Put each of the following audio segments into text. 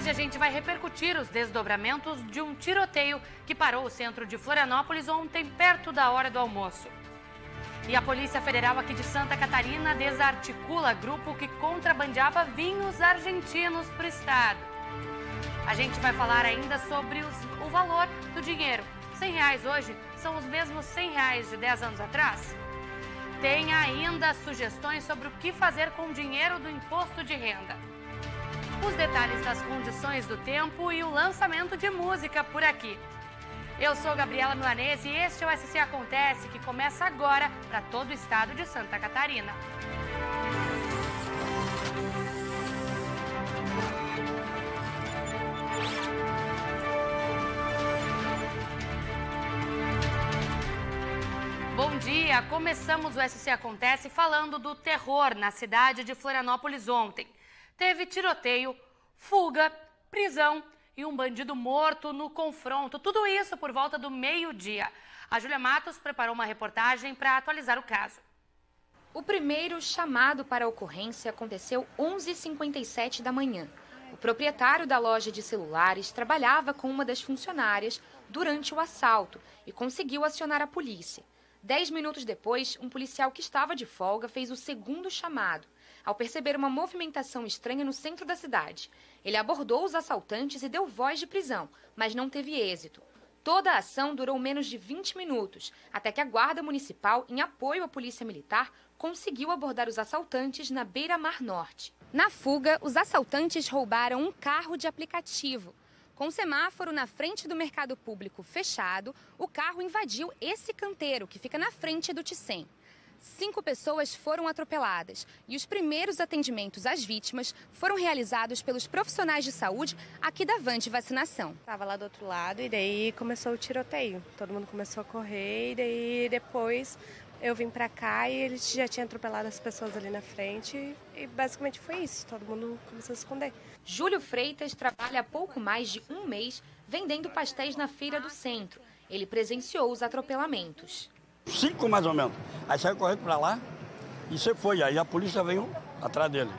Hoje a gente vai repercutir os desdobramentos de um tiroteio que parou o centro de Florianópolis ontem, perto da hora do almoço. E a Polícia Federal aqui de Santa Catarina desarticula grupo que contrabandeava vinhos argentinos para o estado. A gente vai falar ainda sobre os, o valor do dinheiro. 100 reais hoje são os mesmos 100 reais de 10 anos atrás? Tem ainda sugestões sobre o que fazer com o dinheiro do imposto de renda. Os detalhes das condições do tempo e o lançamento de música por aqui. Eu sou Gabriela Milanese e este é o SC Acontece, que começa agora para todo o estado de Santa Catarina. Bom dia! Começamos o SC Acontece falando do terror na cidade de Florianópolis ontem. Teve tiroteio, fuga, prisão e um bandido morto no confronto. Tudo isso por volta do meio-dia. A Júlia Matos preparou uma reportagem para atualizar o caso. O primeiro chamado para a ocorrência aconteceu 11h57 da manhã. O proprietário da loja de celulares trabalhava com uma das funcionárias durante o assalto e conseguiu acionar a polícia. Dez minutos depois, um policial que estava de folga fez o segundo chamado, ao perceber uma movimentação estranha no centro da cidade. Ele abordou os assaltantes e deu voz de prisão, mas não teve êxito. Toda a ação durou menos de 20 minutos, até que a Guarda Municipal, em apoio à Polícia Militar, conseguiu abordar os assaltantes na Beira-Mar Norte. Na fuga, os assaltantes roubaram um carro de aplicativo. Com o semáforo na frente do mercado público fechado, o carro invadiu esse canteiro que fica na frente do Ticem. Cinco pessoas foram atropeladas e os primeiros atendimentos às vítimas foram realizados pelos profissionais de saúde aqui da Van de Vacinação. Estava lá do outro lado e daí começou o tiroteio. Todo mundo começou a correr e daí depois eu vim para cá e eles já tinham atropelado as pessoas ali na frente e basicamente foi isso. Todo mundo começou a se esconder. Júlio Freitas trabalha há pouco mais de um mês vendendo pastéis na feira do centro. Ele presenciou os atropelamentos. Cinco mais ou menos. Aí saiu correndo para lá e você foi. Aí a polícia veio atrás dele.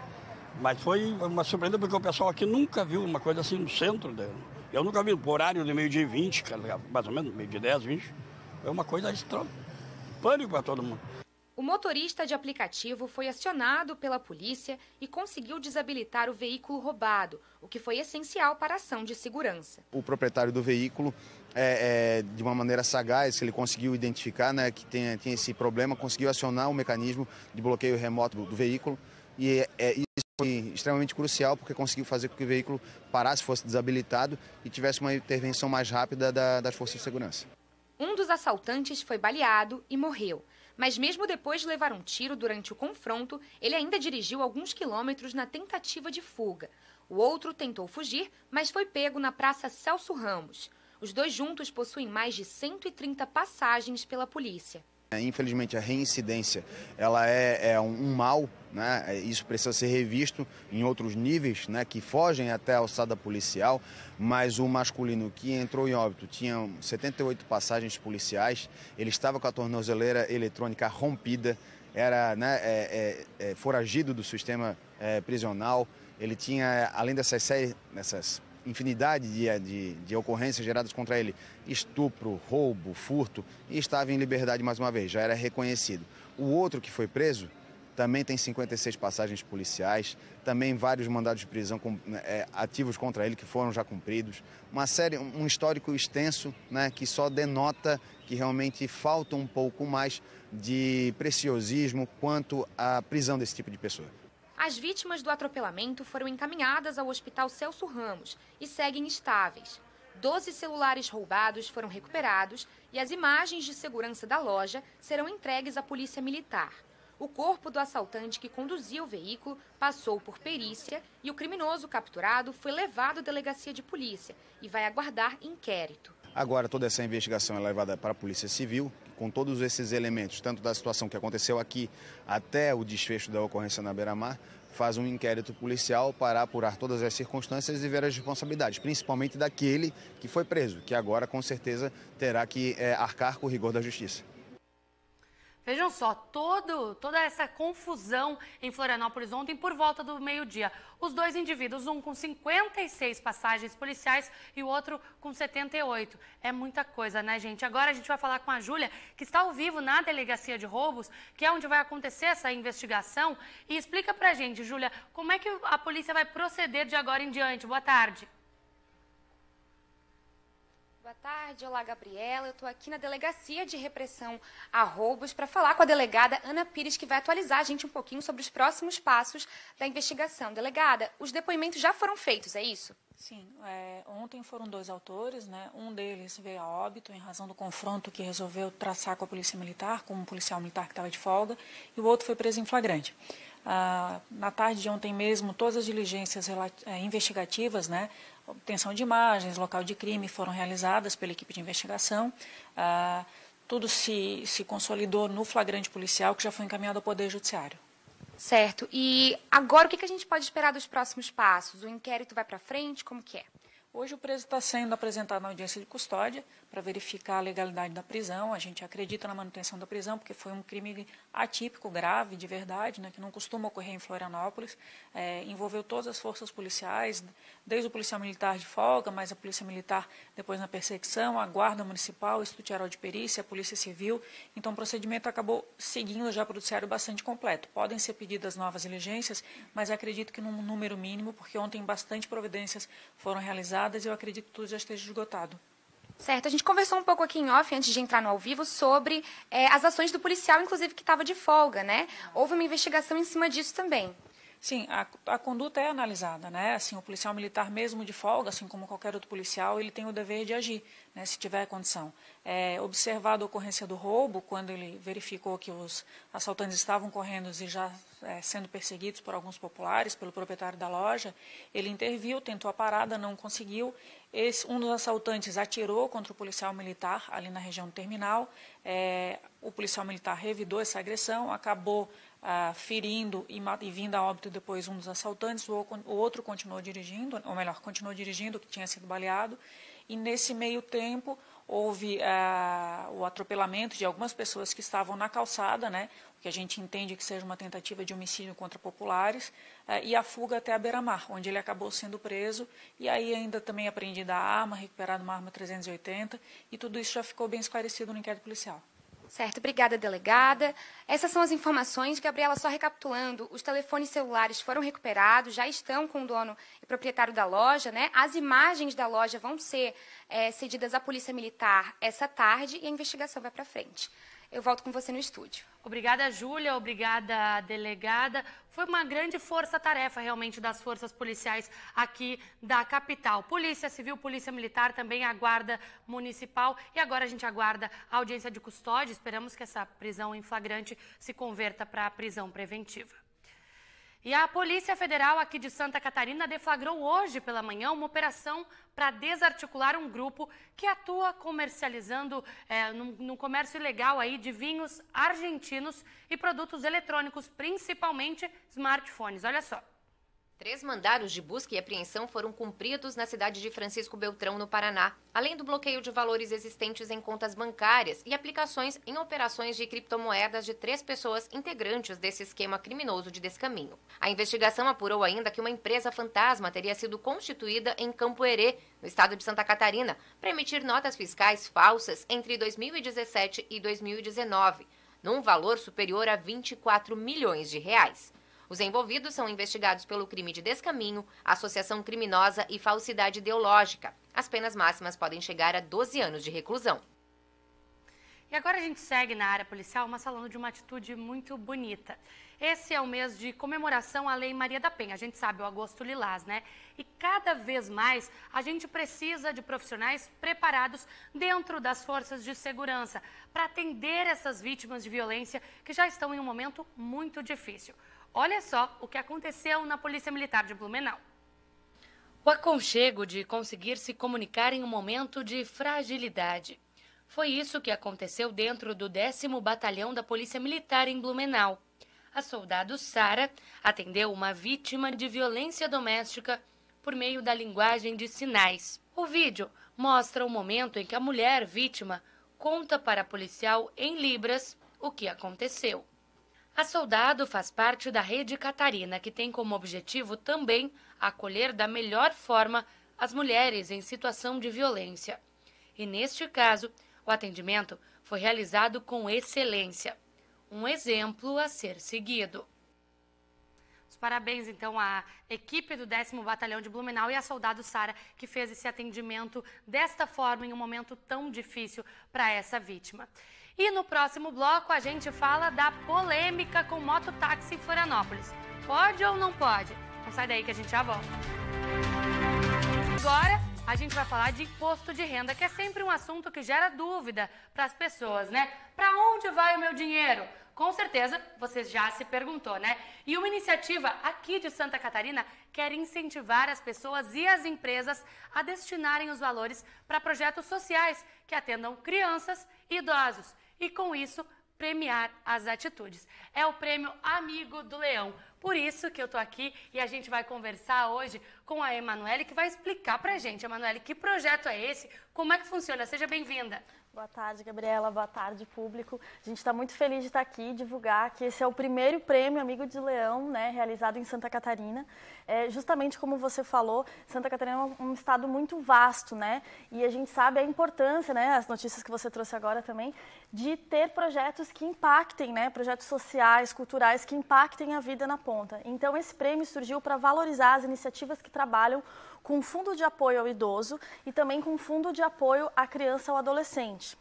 Mas foi uma surpresa porque o pessoal aqui nunca viu uma coisa assim no centro dele. Eu nunca vi, por horário de meio-dia e 20, mais ou menos, meio-dia 10, 20. É uma coisa estranha. Pânico para todo mundo. O motorista de aplicativo foi acionado pela polícia e conseguiu desabilitar o veículo roubado, o que foi essencial para a ação de segurança. O proprietário do veículo, é, é, de uma maneira sagaz, ele conseguiu identificar né, que tem, tem esse problema, conseguiu acionar o mecanismo de bloqueio remoto do, do veículo e é, é, isso foi extremamente crucial porque conseguiu fazer com que o veículo parasse, fosse desabilitado e tivesse uma intervenção mais rápida da, das forças de segurança. Um dos assaltantes foi baleado e morreu. Mas mesmo depois de levar um tiro durante o confronto, ele ainda dirigiu alguns quilômetros na tentativa de fuga. O outro tentou fugir, mas foi pego na Praça Celso Ramos. Os dois juntos possuem mais de 130 passagens pela polícia. É, infelizmente, a reincidência ela é, é um, mal, né? É, isso precisa ser revisto em outros níveis, né? que fogem até a alçada policial, mas o masculino que entrou em óbito tinha 78 passagens policiais, ele estava com a tornozeleira eletrônica rompida, era né, é, é, é foragido do sistema prisional, ele tinha, além dessas, dessas infinidade de, de, de, ocorrências geradas contra ele, estupro, roubo, furto, e estava em liberdade mais uma vez, já era reconhecido. O outro que foi preso também tem 56 passagens policiais, também vários mandados de prisão com, é, ativos contra ele que foram já cumpridos. Uma série, um histórico extenso né, que só denota que realmente falta um pouco mais de preciosismo quanto à prisão desse tipo de pessoa. As vítimas do atropelamento foram encaminhadas ao Hospital Celso Ramos e seguem estáveis. Doze celulares roubados foram recuperados e as imagens de segurança da loja serão entregues à Polícia Militar. O corpo do assaltante que conduzia o veículo passou por perícia e o criminoso capturado foi levado à delegacia de polícia e vai aguardar inquérito. Agora toda essa investigação é levada para a Polícia Civil, com todos esses elementos, tanto da situação que aconteceu aqui até o desfecho da ocorrência na Beira-Mar, faz um inquérito policial para apurar todas as circunstâncias e ver as responsabilidades, principalmente daquele que foi preso, que agora com certeza terá que é, arcar com o rigor da justiça. Vejam só, todo, toda essa confusão em Florianópolis ontem por volta do meio-dia. Os dois indivíduos, um com 56 passagens policiais e o outro com 78. É muita coisa, né, gente? Agora a gente vai falar com a Júlia, que está ao vivo na delegacia de roubos, que é onde vai acontecer essa investigação. E explica pra gente, Júlia, como é que a polícia vai proceder de agora em diante. Boa tarde. Boa tarde, olá Gabriela. Eu estou aqui na Delegacia de Repressão a Roubos para falar com a delegada Ana Pires, que vai atualizar a gente um pouquinho sobre os próximos passos da investigação. Delegada, os depoimentos já foram feitos, é isso? Sim, é, ontem foram dois autores, né? Um deles veio a óbito em razão do confronto que resolveu traçar com a Polícia Militar, com um policial militar que estava de folga, e o outro foi preso em flagrante. Ah, na tarde de ontem mesmo, todas as diligências é, investigativas, né, obtenção de imagens, local de crime foram realizadas pela equipe de investigação. Ah, tudo se, se consolidou no flagrante policial que já foi encaminhado ao Poder Judiciário. Certo. E agora o que a gente pode esperar dos próximos passos? O inquérito vai para frente? Como que é? Hoje o preso está sendo apresentado na audiência de custódia para verificar a legalidade da prisão. A gente acredita na manutenção da prisão, porque foi um crime atípico, grave, de verdade, né, que não costuma ocorrer em Florianópolis. É, envolveu todas as forças policiais, desde o policial militar de folga, mas a polícia militar depois na perseguição, a guarda municipal, o Instituto Geral de Perícia, a polícia civil. Então o procedimento acabou seguindo já para o judiciário bastante completo. Podem ser pedidas novas diligências, mas acredito que num número mínimo, porque ontem bastante providências foram realizadas e eu acredito que tudo já esteja esgotado. Certo, a gente conversou um pouco aqui em off, antes de entrar no ao vivo, sobre é, as ações do policial, inclusive que estava de folga, né? Houve uma investigação em cima disso também. Sim, a, a, conduta é analisada, né? Assim, o policial militar mesmo de folga, assim como qualquer outro policial, ele tem o dever de agir, né, se tiver condição. É, observado a ocorrência do roubo, quando ele verificou que os assaltantes estavam correndo e já é, sendo perseguidos por alguns populares, pelo proprietário da loja, ele interviu, tentou a parada, não conseguiu. Esse, um dos assaltantes atirou contra o policial militar ali na região do terminal. É, o policial militar revidou essa agressão, acabou ah, ferindo e, e, vindo a óbito depois um dos assaltantes, o, o, outro continuou dirigindo, ou melhor, continuou dirigindo, que tinha sido baleado, e nesse meio tempo houve ah, o atropelamento de algumas pessoas que estavam na calçada, né, o que a gente entende que seja uma tentativa de homicídio contra populares, ah, e a fuga até a beira-mar, onde ele acabou sendo preso, e aí ainda também apreendida a arma, recuperada uma arma 380, e tudo isso já ficou bem esclarecido no inquérito policial. Certo, obrigada, delegada. Essas são as informações. Gabriela, só recapitulando, os telefones celulares foram recuperados, já estão com o dono e proprietário da loja, né? As imagens da loja vão ser é, cedidas à Polícia Militar essa tarde e a investigação vai para frente. Eu volto com você no estúdio. Obrigada, Júlia. Obrigada, delegada. Foi uma grande força-tarefa, realmente, das forças policiais aqui da capital. Polícia Civil, Polícia Militar, também a Guarda Municipal. E agora a gente aguarda a audiência de custódia. Esperamos que essa prisão em flagrante se converta para prisão preventiva. E a Polícia Federal aqui de Santa Catarina deflagrou hoje pela manhã uma operação para desarticular um grupo que atua comercializando é, no, no comércio ilegal aí de vinhos argentinos e produtos eletrônicos, principalmente smartphones. Olha só. Três mandados de busca e apreensão foram cumpridos na cidade de Francisco Beltrão, no Paraná, além do bloqueio de valores existentes em contas bancárias e aplicações em operações de criptomoedas de três pessoas integrantes desse esquema criminoso de descaminho. A investigação apurou ainda que uma empresa fantasma teria sido constituída em Campo Herê, no estado de Santa Catarina, para emitir notas fiscais falsas entre 2017 e 2019, num valor superior a 24 milhões de reais. Os envolvidos são investigados pelo crime de descaminho, associação criminosa e falsidade ideológica. As penas máximas podem chegar a 12 anos de reclusão. E agora a gente segue na área policial, mas falando de uma atitude muito bonita. Esse é o mês de comemoração à Lei Maria da Penha. A gente sabe, o agosto lilás, né? E cada vez mais a gente precisa de profissionais preparados dentro das forças de segurança para atender essas vítimas de violência que já estão em um momento muito difícil. Olha só o que aconteceu na Polícia Militar de Blumenau. O aconchego de conseguir se comunicar em um momento de fragilidade. Foi isso que aconteceu dentro do 10 Batalhão da Polícia Militar em Blumenau. A soldado Sara atendeu uma vítima de violência doméstica por meio da linguagem de sinais. O vídeo mostra o momento em que a mulher vítima conta para a policial em libras o que aconteceu. A Soldado faz parte da Rede Catarina, que tem como objetivo também acolher da melhor forma as mulheres em situação de violência. E neste caso, o atendimento foi realizado com excelência. Um exemplo a ser seguido. Os parabéns, então, à equipe do 10 Batalhão de Blumenau e à soldado Sara, que fez esse atendimento desta forma em um momento tão difícil para essa vítima. E no próximo bloco a gente fala da polêmica com mototáxi em Florianópolis. Pode ou não pode? Não sai daí que a gente já volta. Agora a gente vai falar de imposto de renda, que é sempre um assunto que gera dúvida para as pessoas, né? Para onde vai o meu dinheiro? Com certeza você já se perguntou, né? E uma iniciativa aqui de Santa Catarina quer incentivar as pessoas e as empresas a destinarem os valores para projetos sociais que atendam crianças e idosos e, com isso, premiar as atitudes. É o prêmio Amigo do Leão. Por isso que eu tô aqui e a gente vai conversar hoje com a Emanuele, que vai explicar pra gente, Emanuele, que projeto é esse, como é que funciona. Seja bem-vinda. Boa tarde, Gabriela. Boa tarde, público. A gente está muito feliz de estar aqui e divulgar que esse é o primeiro prêmio Amigo de Leão, né, realizado em Santa Catarina. É, justamente como você falou, Santa Catarina é um, um, estado muito vasto, né? E a gente sabe a importância, né, as notícias que você trouxe agora também, de ter projetos que impactem, né, projetos sociais, culturais que impactem a vida na ponta. Então, esse prêmio surgiu para valorizar as iniciativas que trabalham com fundo de apoio ao idoso e também com fundo de apoio à criança ou adolescente.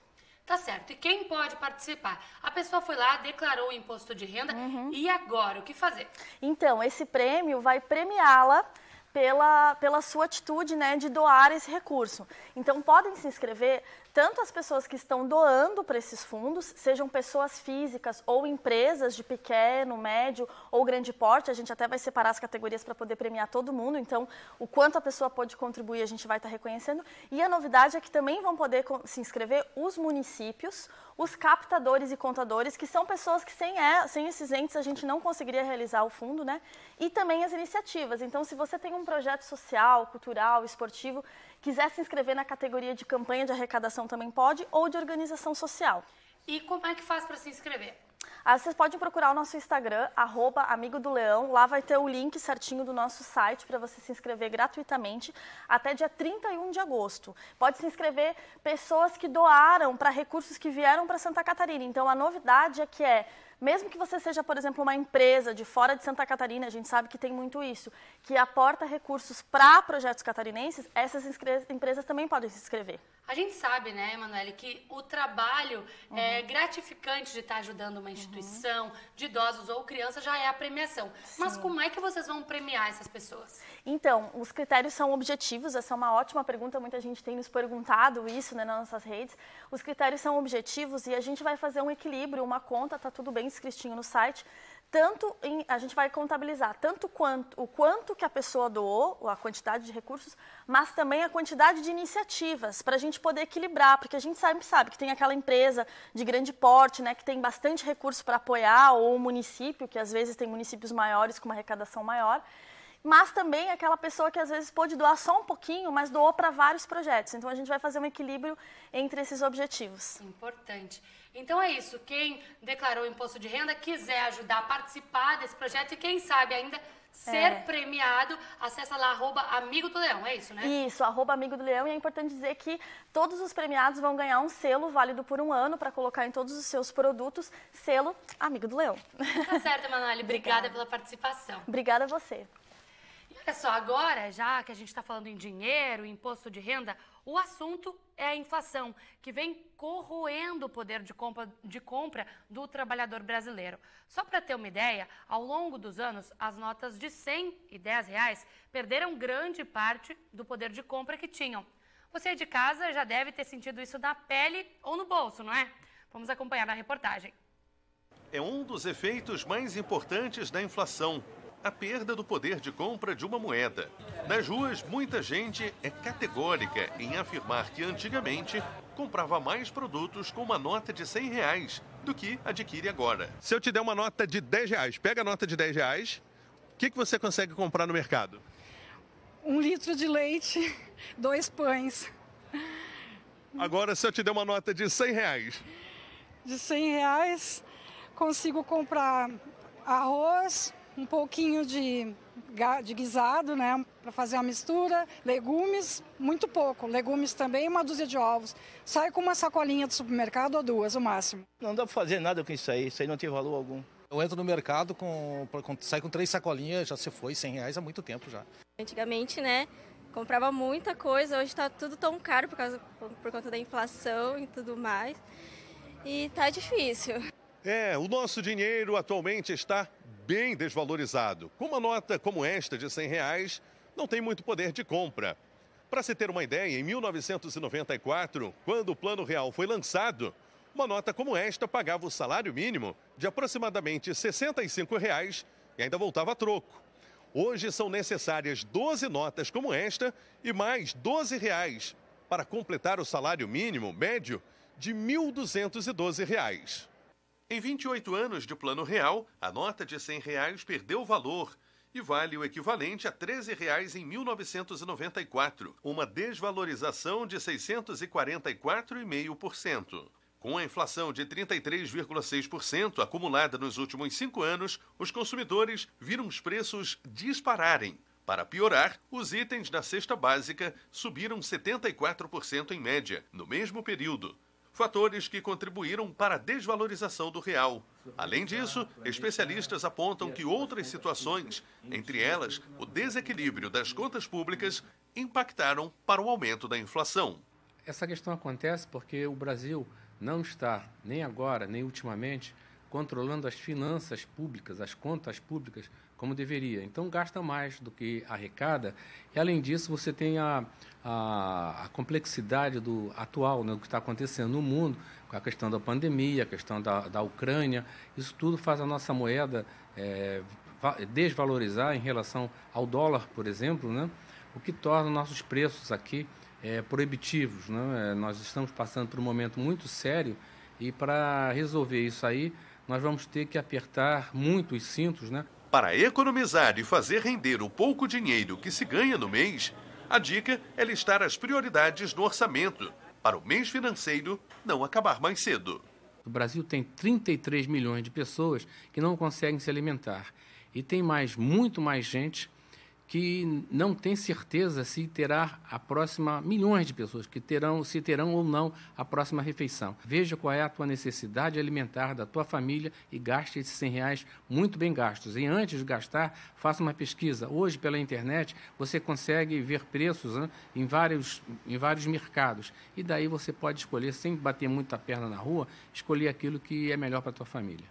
Tá certo. E quem pode participar? A pessoa foi lá, declarou o imposto de renda uhum. e agora o que fazer? Então, esse prêmio vai premiá-la pela, pela sua atitude né, de doar esse recurso. Então, podem se inscrever tanto as pessoas que estão doando para esses fundos, sejam pessoas físicas ou empresas de pequeno, médio ou grande porte, a gente até vai separar as categorias para poder premiar todo mundo, então o quanto a pessoa pode contribuir a gente vai estar tá reconhecendo. E a novidade é que também vão poder se inscrever os municípios, os captadores e contadores, que são pessoas que sem, é, sem esses entes a gente não conseguiria realizar o fundo, né? E também as iniciativas. Então, se você tem um projeto social, cultural, esportivo, quiser se inscrever na categoria de campanha de arrecadação também pode, ou de organização social. E como é que faz para se inscrever? Ah, vocês podem procurar o nosso Instagram, arroba Amigo do Leão. Lá vai ter o link certinho do nosso site para você se inscrever gratuitamente até dia 31 de agosto. Pode se inscrever pessoas que doaram para recursos que vieram para Santa Catarina. Então, a novidade é que é mesmo que você seja, por exemplo, uma empresa de fora de Santa Catarina, a gente sabe que tem muito isso, que aporta recursos para projetos catarinenses, essas empresas também podem se inscrever. A gente sabe, né, Emanuele, que o trabalho uhum. é gratificante de estar ajudando uma instituição uhum. de idosos ou crianças já é a premiação. Sim. Mas como é que vocês vão premiar essas pessoas? Então, os critérios são objetivos, essa é uma ótima pergunta, muita gente tem nos perguntado isso né, nas nossas redes. Os critérios são objetivos e a gente vai fazer um equilíbrio, uma conta, tá tudo bem escritinho no site, tanto em, a gente vai contabilizar tanto quanto, o quanto que a pessoa doou, a quantidade de recursos, mas também a quantidade de iniciativas, para a gente poder equilibrar, porque a gente sempre sabe que tem aquela empresa de grande porte, né, que tem bastante recurso para apoiar, ou um município, que às vezes tem municípios maiores com uma arrecadação maior, mas também aquela pessoa que às vezes pode doar só um pouquinho, mas doou para vários projetos. Então a gente vai fazer um equilíbrio entre esses objetivos. Importante. Então é isso. Quem declarou o imposto de renda quiser ajudar a participar desse projeto e quem sabe ainda ser é. premiado, acessa lá arroba Amigo do Leão, é isso, né? Isso, arroba Amigo do Leão. E é importante dizer que todos os premiados vão ganhar um selo válido por um ano para colocar em todos os seus produtos, selo Amigo do Leão. Tá certo, Emanuele. Obrigada pela participação. Obrigada a você. Olha só, agora, já que a gente está falando em dinheiro, imposto de renda, o assunto é a inflação, que vem corroendo o poder de compra, de compra do trabalhador brasileiro. Só para ter uma ideia, ao longo dos anos, as notas de 100 e 10 reais perderam grande parte do poder de compra que tinham. Você de casa já deve ter sentido isso na pele ou no bolso, não é? Vamos acompanhar na reportagem. É um dos efeitos mais importantes da inflação a perda do poder de compra de uma moeda. Nas ruas, muita gente é categórica em afirmar que antigamente comprava mais produtos com uma nota de 100 reais do que adquire agora. Se eu te der uma nota de 10 reais, pega a nota de 10 reais, o que, que você consegue comprar no mercado? Um litro de leite, dois pães. Agora, se eu te der uma nota de 100 reais? De 100 reais, consigo comprar arroz, um pouquinho de, de guisado, né, para fazer a mistura, legumes, muito pouco, legumes também, uma dúzia de ovos. Sai com uma sacolinha do supermercado ou duas, o máximo. Não dá para fazer nada com isso aí, isso aí não tem valor algum. Eu entro no mercado, com, com sai com três sacolinhas, já se foi, 100 reais há muito tempo já. Antigamente, né, comprava muita coisa, hoje está tudo tão caro por, causa, por conta da inflação e tudo mais. E tá difícil. É, o nosso dinheiro atualmente está bem desvalorizado. Com uma nota como esta de 100 reais, não tem muito poder de compra. Para se ter uma ideia, em 1994, quando o Plano Real foi lançado, uma nota como esta pagava o salário mínimo de aproximadamente 65 reais e ainda voltava a troco. Hoje são necessárias 12 notas como esta e mais 12 reais para completar o salário mínimo médio de R$ 1.212. Em 28 anos de plano real, a nota de 100 reais perdeu valor e vale o equivalente a R$ 13,00 em 1994, uma desvalorização de 644,5%. Com a inflação de 33,6% acumulada nos últimos cinco anos, os consumidores viram os preços dispararem. Para piorar, os itens da cesta básica subiram 74% em média, no mesmo período. Fatores que contribuíram para a desvalorização do real. Além disso, especialistas apontam que outras situações, entre elas o desequilíbrio das contas públicas, impactaram para o aumento da inflação. Essa questão acontece porque o Brasil não está, nem agora, nem ultimamente, controlando as finanças públicas, as contas públicas, como deveria. Então, gasta mais do que arrecada. E, além disso, você tem a, a, a complexidade do atual, né, do que está acontecendo no mundo, com a questão da pandemia, a questão da, da Ucrânia. Isso tudo faz a nossa moeda é, desvalorizar em relação ao dólar, por exemplo, né, o que torna nossos preços aqui é, proibitivos. Né? É, nós estamos passando por um momento muito sério e para resolver isso aí, nós vamos ter que apertar muito os cintos. Né? Para economizar e fazer render o pouco dinheiro que se ganha no mês, a dica é listar as prioridades no orçamento, para o mês financeiro não acabar mais cedo. O Brasil tem 33 milhões de pessoas que não conseguem se alimentar. E tem mais, muito mais gente que não tem certeza se terá a próxima milhões de pessoas que terão se terão ou não a próxima refeição. Veja qual é a tua necessidade alimentar da tua família e gaste esses 100 reais muito bem gastos. E antes de gastar, faça uma pesquisa. Hoje pela internet você consegue ver preços né, em vários em vários mercados e daí você pode escolher sem bater muita perna na rua, escolher aquilo que é melhor para a tua família.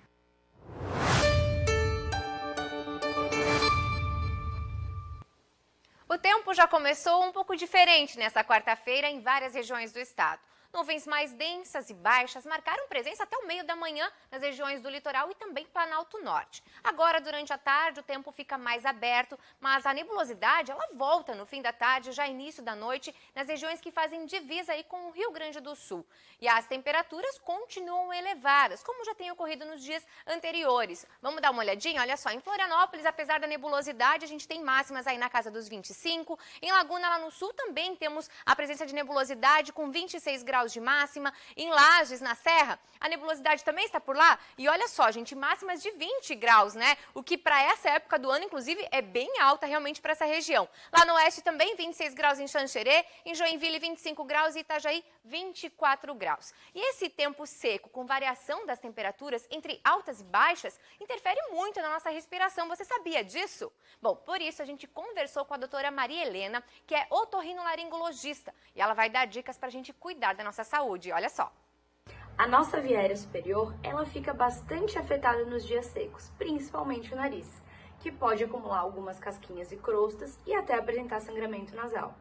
O tempo já começou um pouco diferente nessa quarta-feira em várias regiões do estado. Nuvens mais densas e baixas marcaram presença até o meio da manhã nas regiões do litoral e também Planalto Norte. Agora, durante a tarde, o tempo fica mais aberto, mas a nebulosidade ela volta no fim da tarde, já início da noite, nas regiões que fazem divisa aí com o Rio Grande do Sul. E as temperaturas continuam elevadas, como já tem ocorrido nos dias anteriores. Vamos dar uma olhadinha? Olha só, em Florianópolis, apesar da nebulosidade, a gente tem máximas aí na casa dos 25. Em Laguna, lá no sul, também temos a presença de nebulosidade com 26 graus graus de máxima. Em Lages, na Serra, a nebulosidade também está por lá. E olha só, gente, máximas de 20 graus, né? O que para essa época do ano, inclusive, é bem alta realmente para essa região. Lá no oeste também, 26 graus em Xanxerê, em Joinville, 25 graus e Itajaí, 24 graus. E esse tempo seco, com variação das temperaturas entre altas e baixas, interfere muito na nossa respiração. Você sabia disso? Bom, por isso a gente conversou com a doutora Maria Helena, que é otorrinolaringologista, e ela vai dar dicas para a gente cuidar da nossa saúde. Olha só. A nossa via aérea superior, ela fica bastante afetada nos dias secos, principalmente o nariz, que pode acumular algumas casquinhas e crostas e até apresentar sangramento nasal.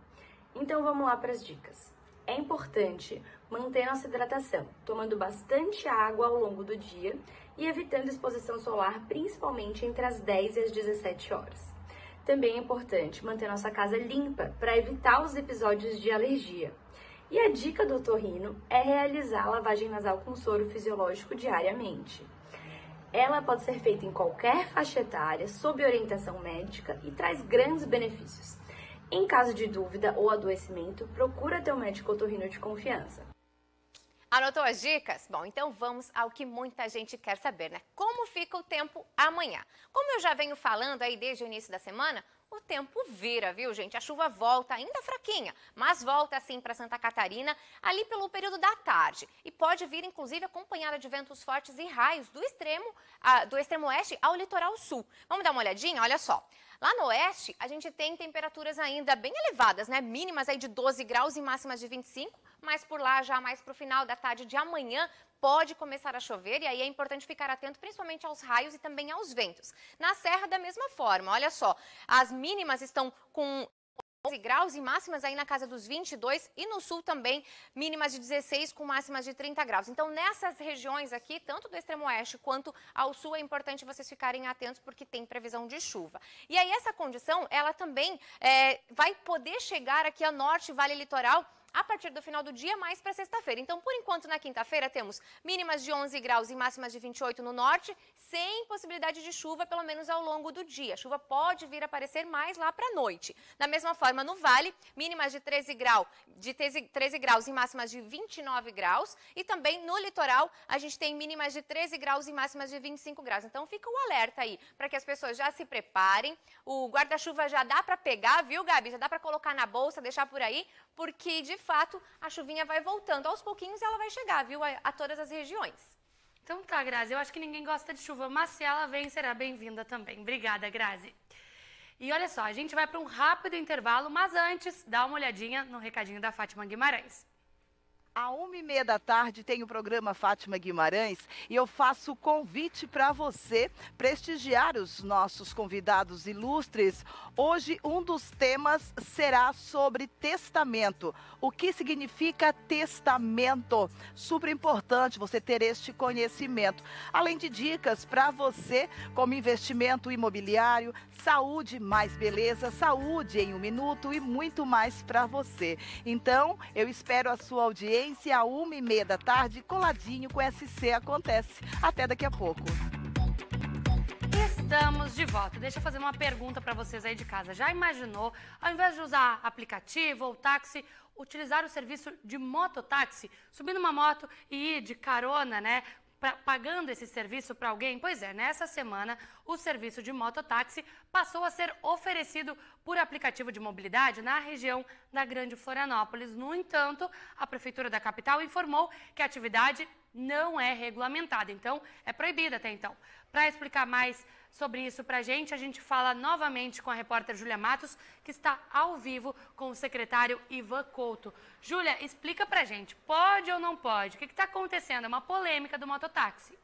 Então vamos lá para as dicas. É importante manter nossa hidratação, tomando bastante água ao longo do dia e evitando exposição solar, principalmente entre as 10 e as 17 horas. Também é importante manter nossa casa limpa para evitar os episódios de alergia. E a dica do otorrino é realizar a lavagem nasal com soro fisiológico diariamente. Ela pode ser feita em qualquer faixa etária, sob orientação médica e traz grandes benefícios. Em caso de dúvida ou adoecimento, procura ter um médico otorrino de confiança. Anotou as dicas? Bom, então vamos ao que muita gente quer saber, né? Como fica o tempo amanhã? Como eu já venho falando aí desde o início da semana, o tempo vira, viu, gente? A chuva volta ainda fraquinha, mas volta assim para Santa Catarina ali pelo período da tarde. E pode vir, inclusive, acompanhada de ventos fortes e raios do extremo, uh, do extremo oeste ao litoral sul. Vamos dar uma olhadinha? Olha só. Lá no oeste, a gente tem temperaturas ainda bem elevadas, né? Mínimas aí de 12 graus e máximas de 25, mas por lá, já mais para o final da tarde de amanhã, pode começar a chover e aí é importante ficar atento principalmente aos raios e também aos ventos. Na serra, da mesma forma, olha só, as mínimas estão com 11 graus e máximas aí na casa dos 22 e no sul também mínimas de 16 com máximas de 30 graus. Então nessas regiões aqui, tanto do extremo oeste quanto ao sul, é importante vocês ficarem atentos porque tem previsão de chuva. E aí essa condição, ela também é, vai poder chegar aqui a norte, vale litoral, a partir do final do dia, mais para sexta-feira. Então, por enquanto, na quinta-feira, temos mínimas de 11 graus e máximas de 28 no norte, sem possibilidade de chuva, pelo menos ao longo do dia. A chuva pode vir a aparecer mais lá para a noite. Da mesma forma, no vale, mínimas de 13, grau, de 13, 13 graus e máximas de 29 graus. E também no litoral, a gente tem mínimas de 13 graus e máximas de 25 graus. Então, fica o alerta aí, para que as pessoas já se preparem. O guarda-chuva já dá para pegar, viu, Gabi? Já dá para colocar na bolsa, deixar por aí, porque, de fato, a chuvinha vai voltando. Aos pouquinhos ela vai chegar, viu, a, a todas as regiões. Então tá, Grazi, eu acho que ninguém gosta de chuva, mas se ela vem, será bem-vinda também. Obrigada, Grazi. E olha só, a gente vai para um rápido intervalo, mas antes, dá uma olhadinha no recadinho da Fátima Guimarães. À uma e meia da tarde tem o programa Fátima Guimarães e eu faço o convite para você prestigiar os nossos convidados ilustres. Hoje um dos temas será sobre testamento. O que significa testamento? Super importante você ter este conhecimento. Além de dicas para você como investimento imobiliário, saúde mais beleza, saúde em um minuto e muito mais para você. Então, eu espero a sua audiência audiência, a uma e meia da tarde, coladinho com SC Acontece. Até daqui a pouco. Estamos de volta. Deixa eu fazer uma pergunta para vocês aí de casa. Já imaginou, ao invés de usar aplicativo ou táxi, utilizar o serviço de mototáxi, subir numa moto e ir de carona, né? Pra, pagando esse serviço para alguém? Pois é, nessa semana o serviço de mototáxi passou a ser oferecido por aplicativo de mobilidade na região da Grande Florianópolis. No entanto, a Prefeitura da capital informou que a atividade não é regulamentada, então é proibida até então. Para explicar mais sobre isso para a gente, a gente fala novamente com a repórter Júlia Matos, que está ao vivo com o secretário Ivan Couto. Júlia, explica para a gente, pode ou não pode? O que está acontecendo? É uma polêmica do mototáxi.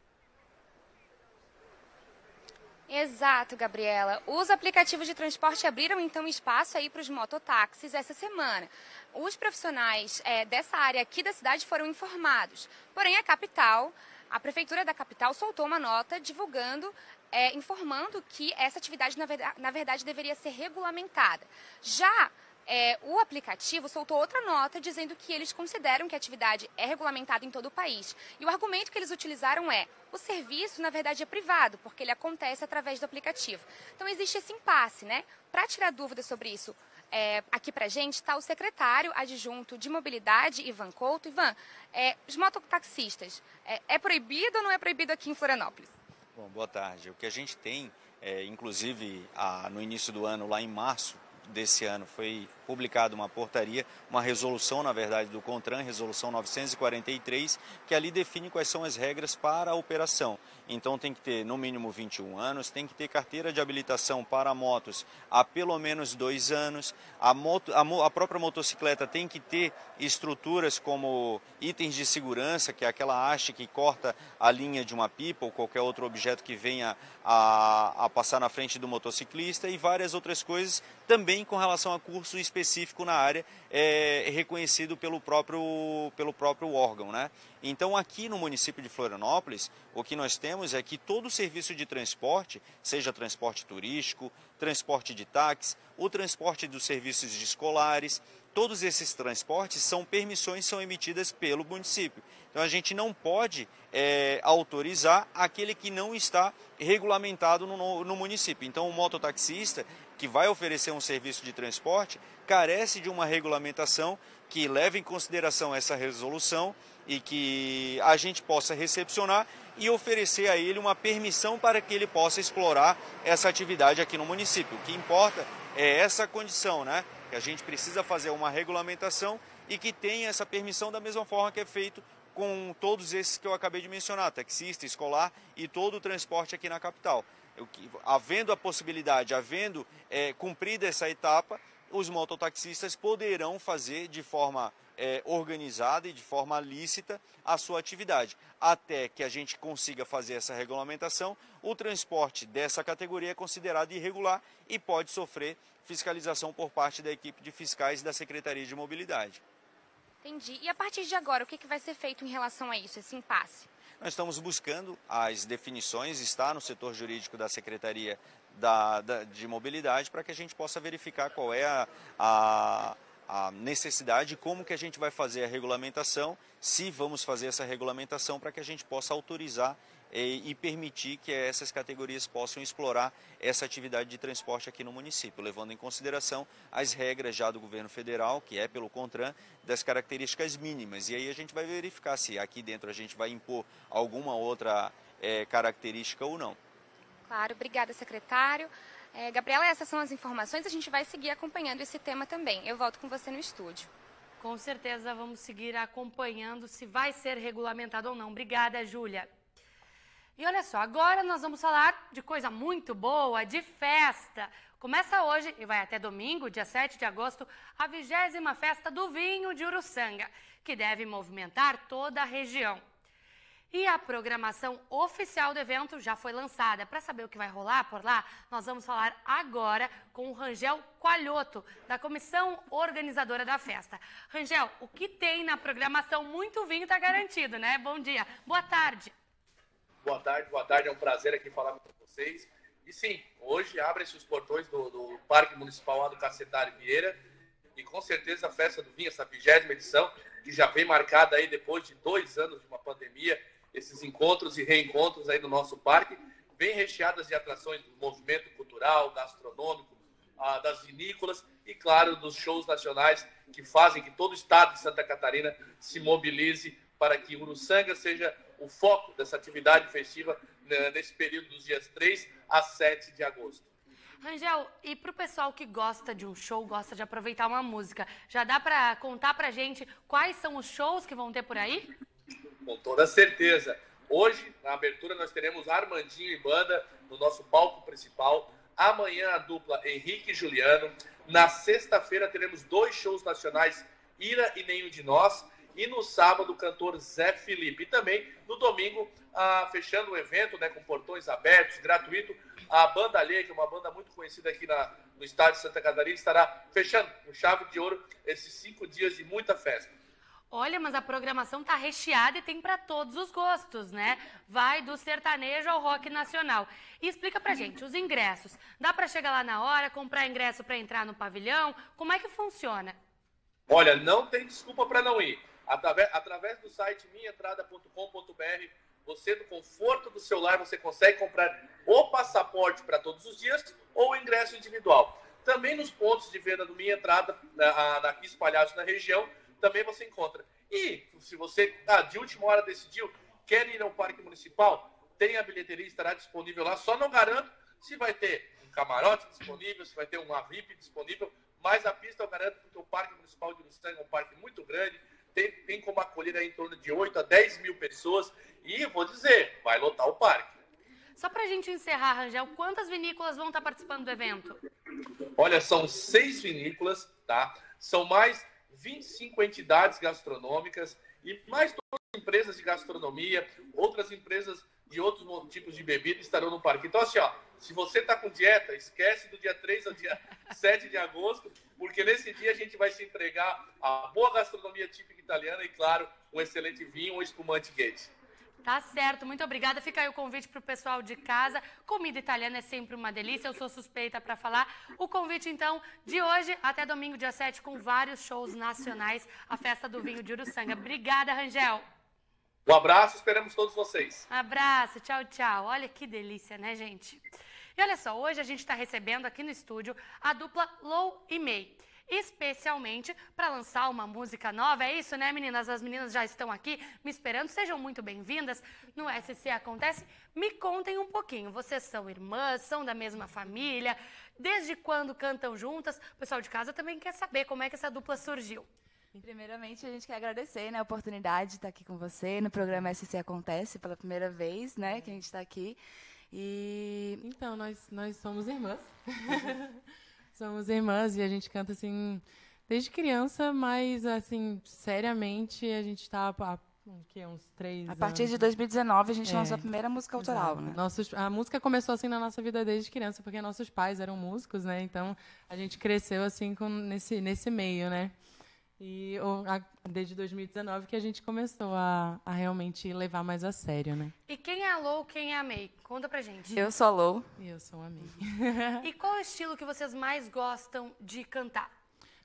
Exato, Gabriela. Os aplicativos de transporte abriram então espaço aí para os mototáxis essa semana. Os profissionais é, dessa área aqui da cidade foram informados. Porém, a capital, a prefeitura da capital soltou uma nota divulgando é, informando que essa atividade, na verdade, na verdade, deveria ser regulamentada. Já é, o aplicativo soltou outra nota dizendo que eles consideram que a atividade é regulamentada em todo o país. E o argumento que eles utilizaram é: o serviço, na verdade, é privado, porque ele acontece através do aplicativo. Então, existe esse impasse, né? Para tirar dúvidas sobre isso, é, aqui para gente está o secretário adjunto de mobilidade, Ivan Couto. Ivan, é, os mototaxistas, é, é proibido ou não é proibido aqui em Florianópolis? Bom, boa tarde. O que a gente tem, é, inclusive a, no início do ano, lá em março desse ano, foi publicada uma portaria, uma resolução, na verdade, do CONTRAN, resolução 943, que ali define quais são as regras para a operação. Então tem que ter no mínimo 21 anos, tem que ter carteira de habilitação para motos há pelo menos dois anos, a, moto, a, a própria motocicleta tem que ter estruturas como itens de segurança, que é aquela haste que corta a linha de uma pipa ou qualquer outro objeto que venha a, a passar na frente do motociclista e várias outras coisas também com relação a curso específico na área é, reconhecido pelo próprio, pelo próprio órgão. Né? Então, aqui no município de Florianópolis, o que nós temos é que todo serviço de transporte, seja transporte turístico, transporte de táxi, o transporte dos serviços de escolares, todos esses transportes são permissões são emitidas pelo município. Então a gente não pode é, autorizar aquele que não está regulamentado no, no, município. Então o mototaxista que vai oferecer um serviço de transporte carece de uma regulamentação que leve em consideração essa resolução e que a gente possa recepcionar e oferecer a ele uma permissão para que ele possa explorar essa atividade aqui no município. O que importa é essa condição, né? Que a gente precisa fazer uma regulamentação e que tenha essa permissão da mesma forma que é feito com todos esses que eu acabei de mencionar, taxista, escolar e todo o transporte aqui na capital. Havendo a possibilidade, havendo é, cumprida essa etapa, os mototaxistas poderão fazer de forma é, organizada e de forma lícita a sua atividade. Até que a gente consiga fazer essa regulamentação, o transporte dessa categoria é considerado irregular e pode sofrer fiscalização por parte da equipe de fiscais da Secretaria de Mobilidade. Entendi. E a partir de agora, o que, que vai ser feito em relação a isso, esse impasse? Nós estamos buscando as definições, está no setor jurídico da Secretaria da, da, de Mobilidade, para que a gente possa verificar qual é a, a, a necessidade, como que a gente vai fazer a regulamentação, se vamos fazer essa regulamentação para que a gente possa autorizar e permitir que essas categorias possam explorar essa atividade de transporte aqui no município, levando em consideração as regras já do governo federal, que é pelo CONTRAN, das características mínimas. E aí a gente vai verificar se aqui dentro a gente vai impor alguma outra é, característica ou não. Claro, obrigada, secretário. É, Gabriela, essas são as informações. A gente vai seguir acompanhando esse tema também. Eu volto com você no estúdio. Com certeza vamos seguir acompanhando se vai ser regulamentado ou não. Obrigada, Júlia. E olha só, agora nós vamos falar de coisa muito boa, de festa. Começa hoje e vai até domingo, dia 7 de agosto, a vigésima festa do vinho de Uruçanga, que deve movimentar toda a região. E a programação oficial do evento já foi lançada. Para saber o que vai rolar por lá, nós vamos falar agora com o Rangel Coalhoto, da comissão organizadora da festa. Rangel, o que tem na programação? Muito vinho está garantido, né? Bom dia. Boa tarde. Boa tarde, boa tarde. É um prazer aqui falar com vocês. E sim, hoje abrem-se os portões do, do, Parque Municipal lá do Cacetário Vieira. E com certeza a festa do vinho, essa vigésima edição, que já vem marcada aí depois de dois anos de uma pandemia, esses encontros e reencontros aí no nosso parque, bem recheadas de atrações do movimento cultural, gastronômico, ah, das vinícolas e, claro, dos shows nacionais que fazem que todo o estado de Santa Catarina se mobilize para que Uruçanga seja o foco dessa atividade festiva né, nesse período dos dias 3 a 7 de agosto. Rangel, e para o pessoal que gosta de um show, gosta de aproveitar uma música, já dá para contar para gente quais são os shows que vão ter por aí? Com toda certeza. Hoje, na abertura, nós teremos Armandinho e Banda no nosso palco principal. Amanhã, a dupla Henrique e Juliano. Na sexta-feira, teremos dois shows nacionais, Ira e Nenhum de Nós. E no sábado, o cantor Zé Felipe. E também no domingo, ah, fechando o evento né, com portões abertos, gratuito, a Banda Alheia, que é uma banda muito conhecida aqui na, no estado de Santa Catarina, estará fechando com chave de ouro esses cinco dias de muita festa. Olha, mas a programação tá recheada e tem para todos os gostos, né? Vai do sertanejo ao rock nacional. E explica pra gente, os ingressos. Dá para chegar lá na hora, comprar ingresso para entrar no pavilhão? Como é que funciona? Olha, não tem desculpa para não ir. Através, através do site minhaentrada.com.br, você, no conforto do seu lar, você consegue comprar o passaporte para todos os dias ou o ingresso individual. Também nos pontos de venda do Minha Entrada, aqui espalhados na região, também você encontra. E se você ah, de última hora decidiu, quer ir ao Parque Municipal, tem a bilheteria, estará disponível lá. Só não garanto se vai ter um camarote disponível, se vai ter uma VIP disponível, mas a pista eu garanto porque o Parque Municipal de Uruçanga é um parque muito grande, tem, tem como acolher em torno de 8 a 10 mil pessoas. E vou dizer, vai lotar o parque. Só para a gente encerrar, Rangel, quantas vinícolas vão estar participando do evento? Olha, são seis vinícolas, tá? São mais 25 entidades gastronômicas e mais todas as empresas de gastronomia, outras empresas de outros tipos de bebida estarão no parque. Então, assim, ó, se você está com dieta, esquece do dia 3 ao dia 7 de agosto, porque nesse dia a gente vai se entregar a boa gastronomia típica italiana e, claro, um excelente vinho, um espumante Gate. Tá certo, muito obrigada. Fica aí o convite para o pessoal de casa. Comida italiana é sempre uma delícia, eu sou suspeita para falar. O convite, então, de hoje até domingo, dia 7, com vários shows nacionais, a festa do vinho de Uruçanga. Obrigada, Rangel. Um abraço, esperamos todos vocês. Abraço, tchau, tchau. Olha que delícia, né, gente? E olha só, hoje a gente está recebendo aqui no estúdio a dupla Low e May. especialmente para lançar uma música nova. É isso, né, meninas? As meninas já estão aqui me esperando. Sejam muito bem-vindas no SC Acontece. Me contem um pouquinho. Vocês são irmãs, são da mesma família? Desde quando cantam juntas? O pessoal de casa também quer saber como é que essa dupla surgiu. Primeiramente, a gente quer agradecer né, a oportunidade de estar aqui com você no programa SC Acontece pela primeira vez, né, que a gente está aqui. E então nós nós somos irmãs, somos irmãs e a gente canta assim desde criança, mas assim seriamente a gente está há que uns três a partir de 2019 a gente é, lançou a primeira música autoral, né? Nossos, a música começou assim na nossa vida desde criança, porque nossos pais eram músicos, né? Então a gente cresceu assim com nesse nesse meio, né? E desde 2019 que a gente começou a, a, realmente levar mais a sério, né? E quem é a Lou, quem é a May? Conta pra gente. Eu sou a Lou. E eu sou a May. e qual é o estilo que vocês mais gostam de cantar?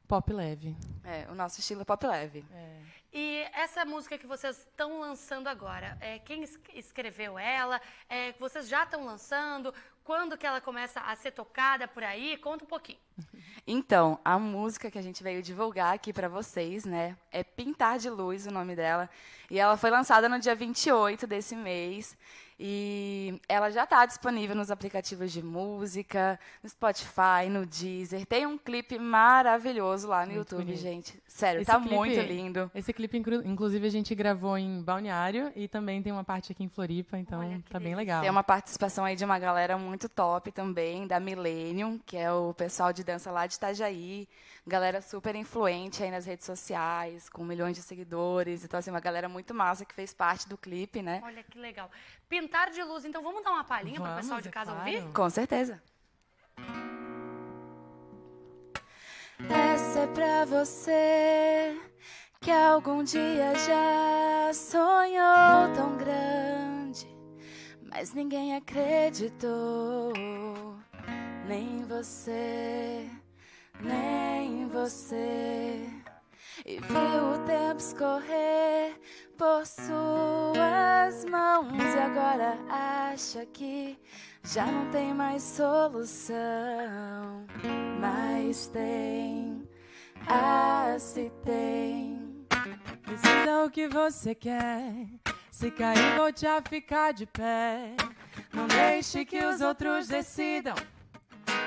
Pop leve. É, o nosso estilo é pop leve. É. E essa música que vocês estão lançando agora, é, quem escreveu ela? É, vocês já estão lançando? Quando que ela começa a ser tocada por aí? Conta um pouquinho. Então, a música que a gente veio divulgar aqui para vocês, né, é Pintar de Luz, o nome dela. E ela foi lançada no dia 28 desse mês. E ela já está disponível nos aplicativos de música, no Spotify, no Deezer. Tem um clipe maravilhoso lá no muito YouTube, bonito. gente. Sério, esse tá clipe, muito lindo. Esse clipe, inclusive, a gente gravou em Balneário e também tem uma parte aqui em Floripa, então Olha, tá bem legal. Tem uma participação aí de uma galera muito top também, da Millennium, que é o pessoal de dança lá de Itajaí. Galera super influente aí nas redes sociais, com milhões de seguidores. Então, assim, uma galera muito massa que fez parte do clipe, né? Olha que legal. Pintar de luz, então vamos dar uma palhinha para o pessoal de é casa é claro. ouvir? Com certeza. Essa é pra você que algum dia já sonhou tão grande, mas ninguém acreditou, nem você, nem você. E viu o tempo escorrer por suas mãos e agora acha que já não tem mais solução, mas tem, ah, se tem. Decida o que você quer. Se cair, vou te ficar de pé. Não deixe que os outros decidam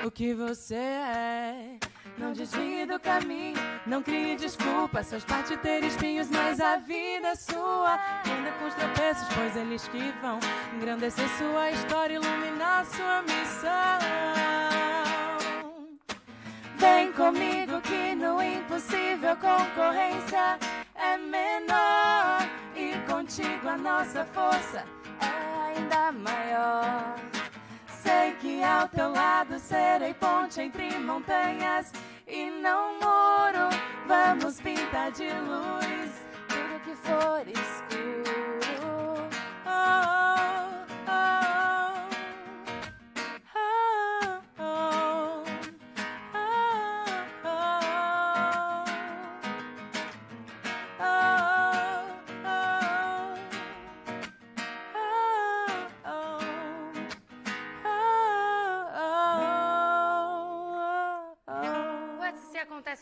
o que você é. Não desvie do caminho, não crie desculpas. Faz parte ter espinhos, mas a vida é sua. Ainda com os tropeços, pois eles que vão engrandecer sua história, iluminar sua missão. Vem comigo que no impossível concorrência é menor. E contigo a nossa força é ainda maior. Sei que ao teu lado serei ponte entre montanhas e não muro. Vamos pintar de luz tudo que for escuro.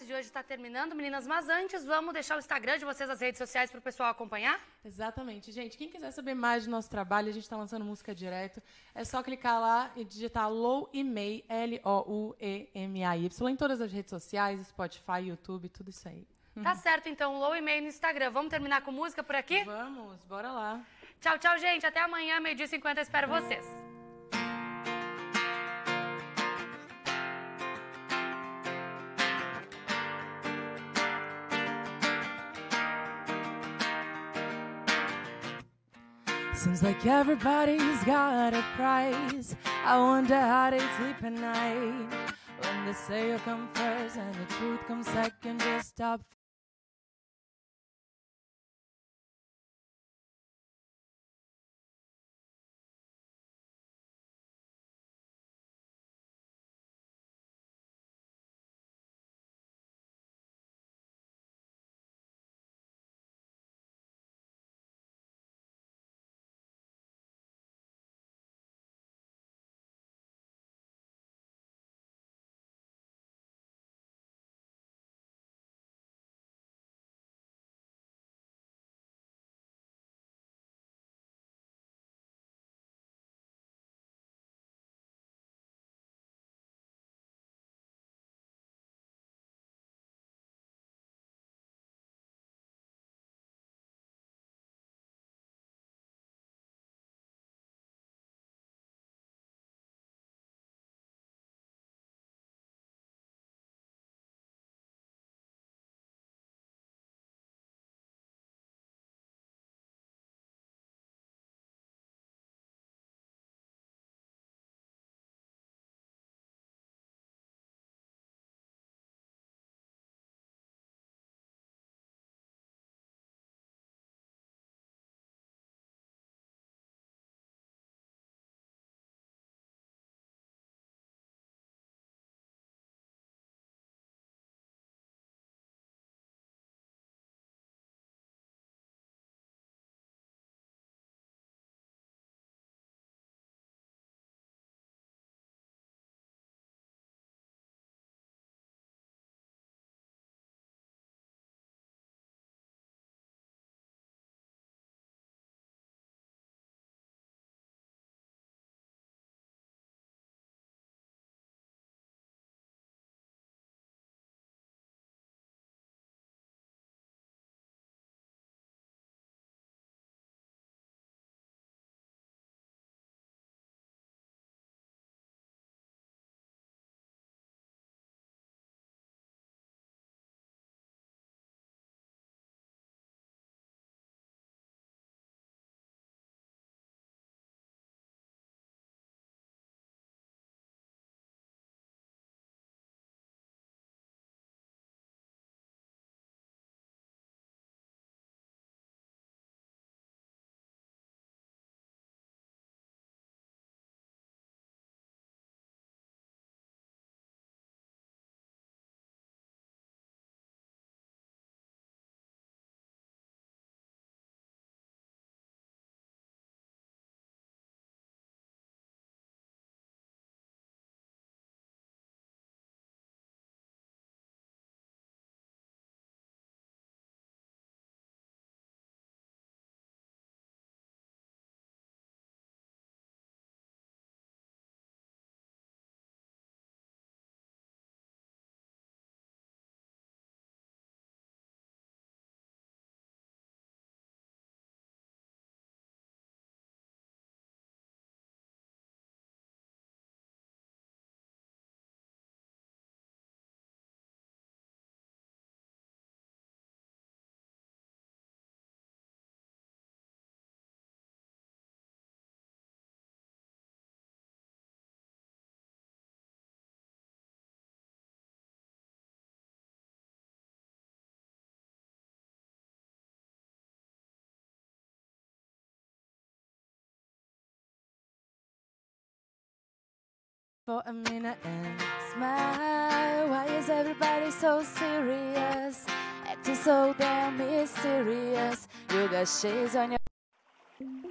De hoje está terminando, meninas, mas antes vamos deixar o Instagram de vocês, as redes sociais para o pessoal acompanhar? Exatamente, gente. Quem quiser saber mais do nosso trabalho, a gente está lançando música direto. É só clicar lá e digitar Low e May, L-O-U-E-M-A-Y, em todas as redes sociais, Spotify, YouTube, tudo isso aí. Tá certo, então, Low e May no Instagram. Vamos terminar com música por aqui? Vamos, bora lá. Tchau, tchau, gente. Até amanhã, meio-dia e 50, espero vocês. Seems like everybody's got a price. I wonder how they sleep at night. When they say you come first and the truth comes second, just stop for a minute and smile. Why is everybody so serious? Acting so damn mysterious. You got shades on your.